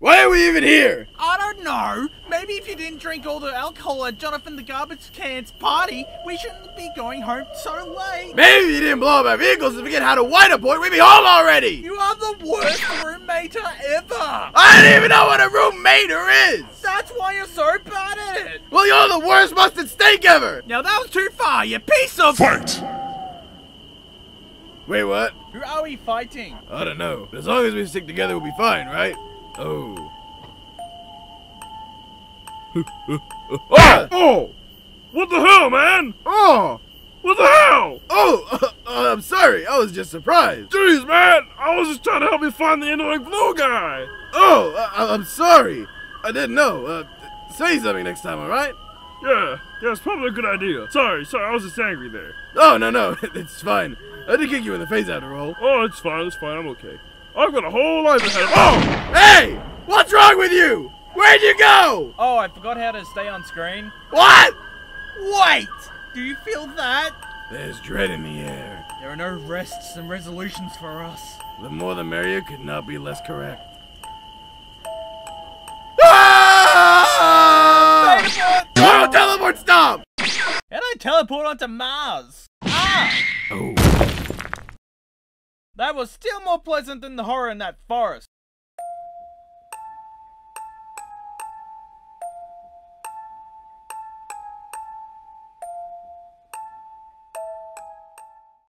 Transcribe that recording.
Why are we even here? I don't know. Maybe if you didn't drink all the alcohol at Jonathan the Garbage Can's party, we shouldn't be going home so late. Maybe if you didn't blow up our vehicles and forget how to wind a point, we'd be home already! You are the worst roommate ever. I don't even know what a roommate er is! That's why you're so bad at it. Well, you're the worst mustard steak ever! Now that was too far, you piece of. Fight! Wait, what? Who are we fighting? I don't know. But as long as we stick together, we'll be fine, right? Oh. oh! Oh! What the hell, man? Oh! What the hell? Oh! Uh, I'm sorry. I was just surprised. Jeez, man! I was just trying to help you find the annoying blue guy! Oh! I- I'm sorry. I didn't know. Uh, say something next time, alright? Yeah, yeah, it's probably a good idea. Sorry, sorry, I was just angry there. Oh, no, no. It's fine. I did kick you in the face after all. Oh, it's fine, it's fine, I'm okay. I've got a whole life ahead of Oh! Hey! What's wrong with you? Where'd you go? Oh, I forgot how to stay on screen. What? Wait! Do you feel that? There's dread in the air. There are no rests and resolutions for us. The more the merrier could not be less correct. Ah! Oh, teleport stop! How do I teleport onto Mars? Ah! Oh. That was still more pleasant than the horror in that forest.